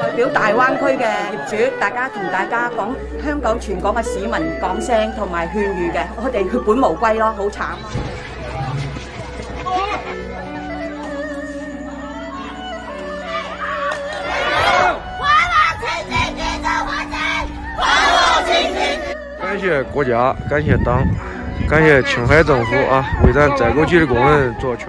代表大湾区嘅业主，大家同大家讲香港全港嘅市民讲声，同埋劝喻嘅，我哋血本无归咯，好惨！感谢国家，感谢党，感谢青海政府啊，为咱过去的工人做全。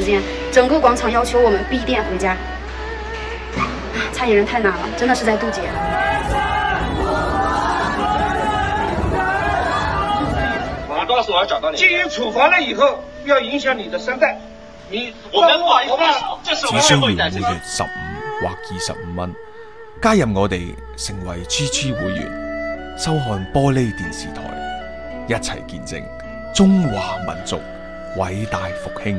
时间，整个广场要求我们闭店回家。餐饮人太难了，真的是在渡劫。我上告诉我要找到你。进行处罚了以后，要影响你的三代。你，我们我好意只需要每月十五或二十五蚊，加入我哋成为 G G 会员，收看玻璃电视台，一齐见证中华民族伟大复兴。